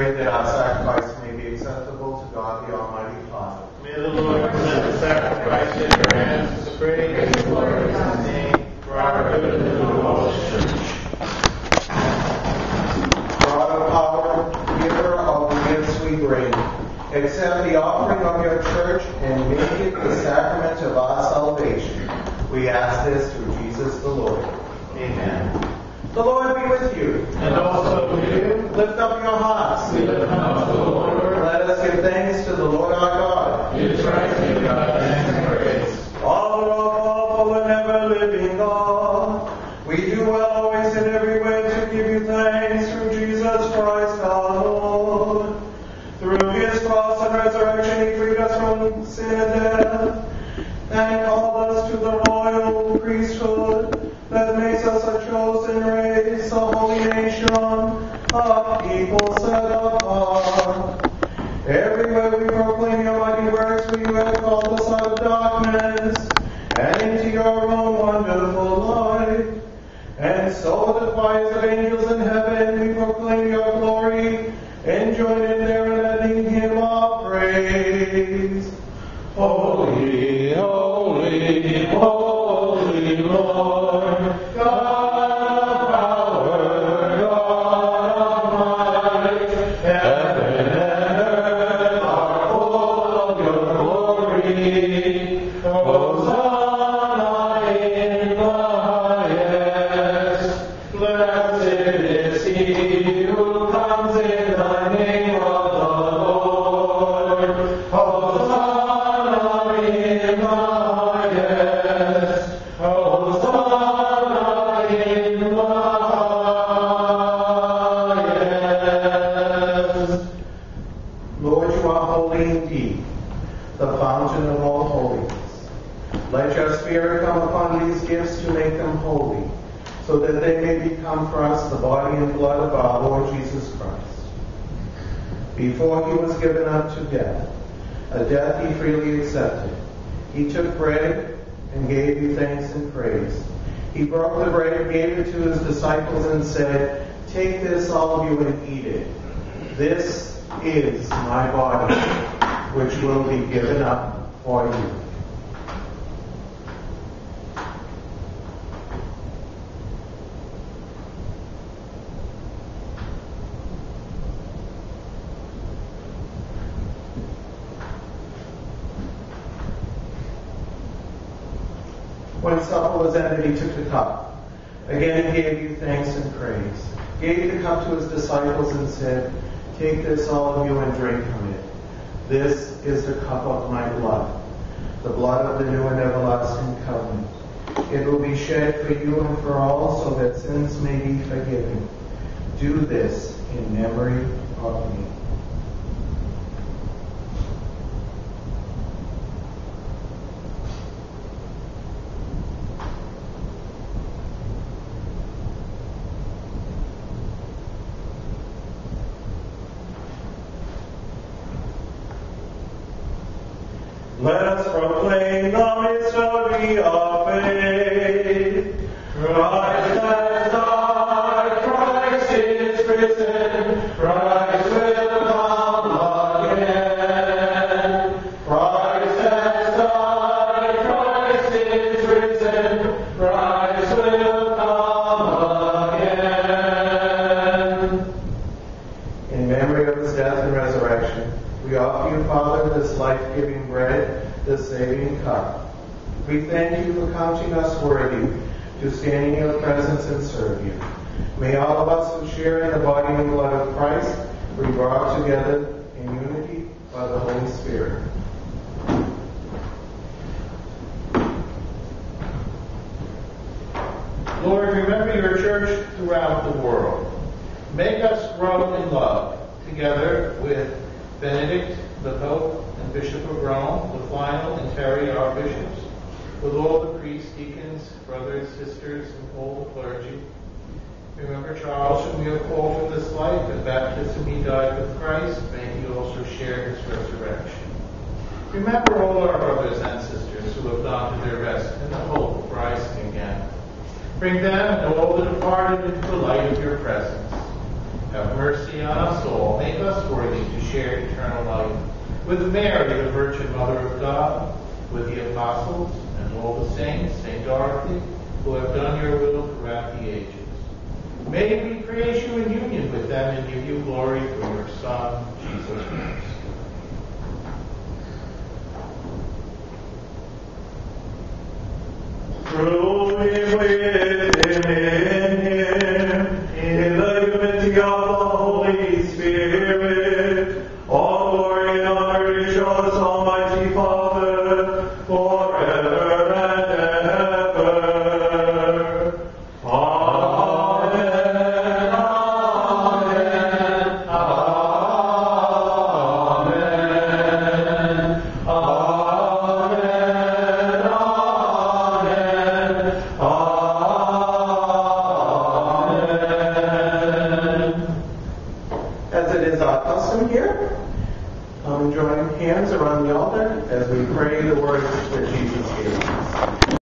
Pray that our sacrifice may be acceptable to God the Almighty Father. May the Lord present the sacrifice in your hands to praise and glory of his name for our good and the whole church. God of power, giver of the gifts we bring, accept the offering of your church and make it the sacrament of our salvation. We ask this through Jesus the Lord. Amen. The Lord be with you. And also with you, Lift up your hearts. we lift them up to the Lord. Let us give thanks to the Lord our God. It is right to give God and praise. All awful and ever living God, we do well always and everywhere to give you thanks through Jesus Christ our holy nation, a people set apart. Everywhere we proclaim your mighty works, we will call us out of darkness and into your own wonderful light. And so the choirs of angels in heaven, we proclaim your glory and join in their unending hymn of praise. Holy, holy, holy Lord, Lord, you are holy indeed, the fountain of all holiness. Let your Spirit come upon these gifts to make them holy, so that they may become for us the body and blood of our Lord Jesus Christ. Before he was given up to death, a death he freely accepted, he took bread and gave you thanks and praise. He broke the bread, gave it to his disciples, and said, Take this, all of you, and eat it. This is my body, which will be given up for you. When supper was ended, he took the cup. Again he gave you thanks and praise. Gave the cup to his disciples and said, Take this, all of you, and drink from it. This is the cup of my blood, the blood of the new and everlasting covenant. It will be shed for you and for all, so that sins may be forgiven. Do this in memory of me. Let us proclaim the mystery of faith. Christ has died, Christ is risen, Christ will come again. Christ has died, Christ is risen, Christ will come again. In memory of his death and resurrection, we offer you, Father, this life-giving bread, this saving cup. We thank you for counting us worthy to stand in your presence and serve you. May all of us who share in the body and blood of Christ be brought together in unity by the Holy Spirit. Lord, remember your church throughout the world. Make us grow in love, together with Benedict, the Pope, and Bishop of Rome, Lionel and Terry, our bishops, with all the priests, deacons, brothers, sisters, and all the clergy. Remember Charles, whom you have called from this life, in baptism he died with Christ, may he also share his resurrection. Remember all our brothers and sisters who have gone to their rest in the hope of rising again. Bring them and all the departed into the light of your presence. Have mercy on us all. Make us worthy to share eternal life with Mary, the Virgin Mother of God, with the apostles and all the saints, Saint Dorothy, who have done your will throughout the ages. May we praise you in union with them and give you glory through your Son, Jesus Christ. Through him, with him, in him, in the unity of the Holy Spirit, On the altar as we pray the words that Jesus gave us.